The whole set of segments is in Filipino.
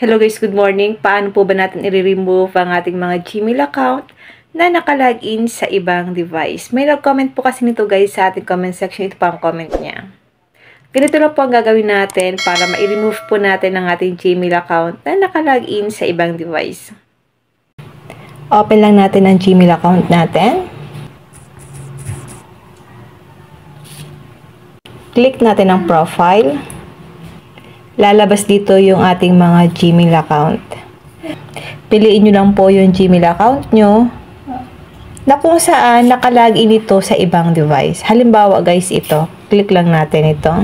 Hello guys, good morning. Paano po ba natin i-remove ang ating mga Gmail account na nakalagin sa ibang device? May nag-comment po kasi nito guys sa ating comment section. Ito pa ang comment niya. Ganito lang po ang gagawin natin para ma-remove po natin ang ating Gmail account na nakalagin sa ibang device. Open lang natin ang Gmail account natin. Click natin ang profile lalabas dito yung ating mga Gmail account. Piliin nyo lang po yung Gmail account nyo na kung saan nakalagin ito sa ibang device. Halimbawa guys ito, click lang natin ito.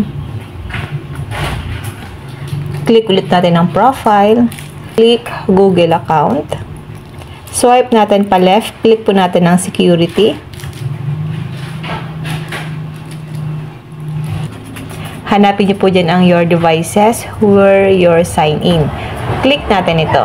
Click ulit natin ang profile. Click Google account. Swipe natin pa left, click po natin ang security. Hanapin niyo po dyan ang your devices where you're sign in. Click natin ito.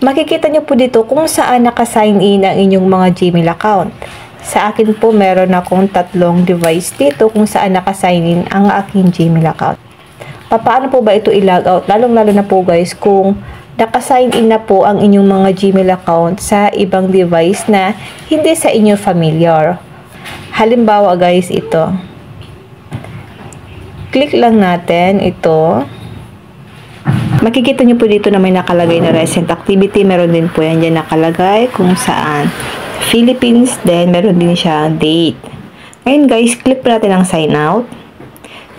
Makikita niyo po dito kung saan naka-sign in ang inyong mga Gmail account. Sa akin po, meron akong tatlong device dito kung saan naka-sign in ang aking Gmail account. Paano po ba ito i-log out? Lalong-lalo na po guys kung naka-sign in na po ang inyong mga Gmail account sa ibang device na hindi sa inyo familiar. Halimbawa guys, ito. Click lang natin ito. Makikita nyo po dito na may nakalagay na recent activity. Meron din po yan dyan nakalagay kung saan. Philippines, then meron din siya date. Ngayon guys, click natin ang sign out.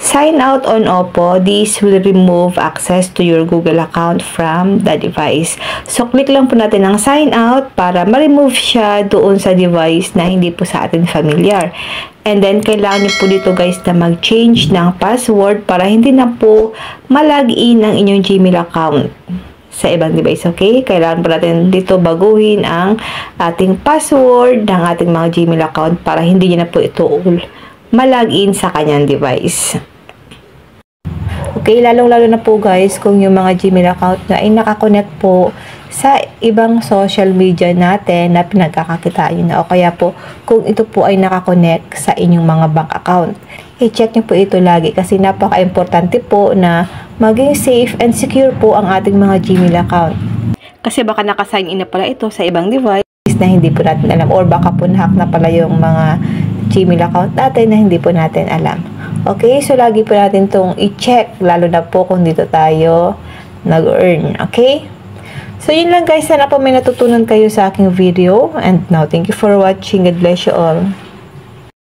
Sign out on Oppo. This will remove access to your Google account from the device. So, click lang po natin ang sign out para ma-remove siya doon sa device na hindi po sa atin familiar. And then, kailangan niyo po dito guys na mag-change ng password para hindi na po malagin ang inyong Gmail account sa ibang device, okay? Kailangan po natin dito baguhin ang ating password ng ating mga Gmail account para hindi niya na po ito malagin sa kanyang device. Okay, lalong-lalo na po guys kung yung mga Gmail account na ay nakakonect po sa ibang social media natin na pinagkakakitaan na o kaya po kung ito po ay nakakonect sa inyong mga bank account. I-check nyo po ito lagi kasi napaka-importante po na maging safe and secure po ang ating mga Gmail account. Kasi baka nakasign in na pala ito sa ibang device na hindi po natin alam or baka po nahack na pala yung mga Gmail account natin na hindi po natin alam. Okay, so lagi po natin itong i-check, lalo na po kung dito tayo nag-earn. Okay? So, yun lang guys. Sana po may natutunan kayo sa aking video. And now, thank you for watching. God bless you all.